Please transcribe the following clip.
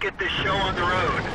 get this show on the road.